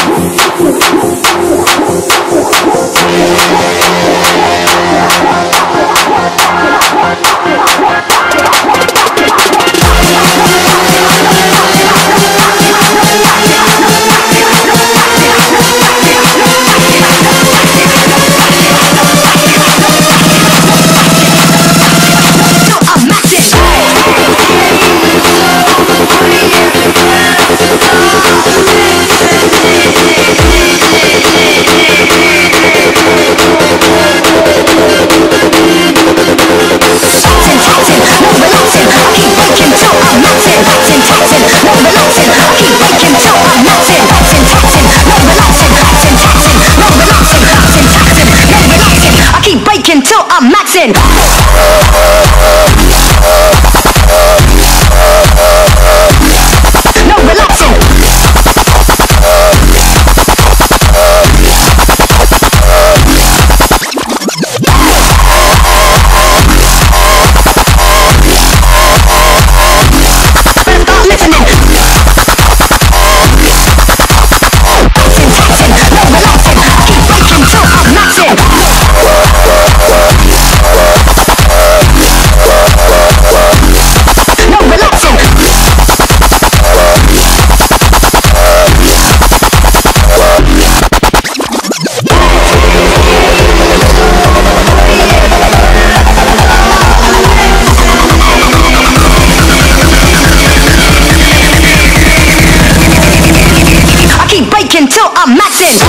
よし! till I'm maxing. Till I'm maxing.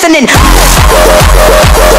deafening.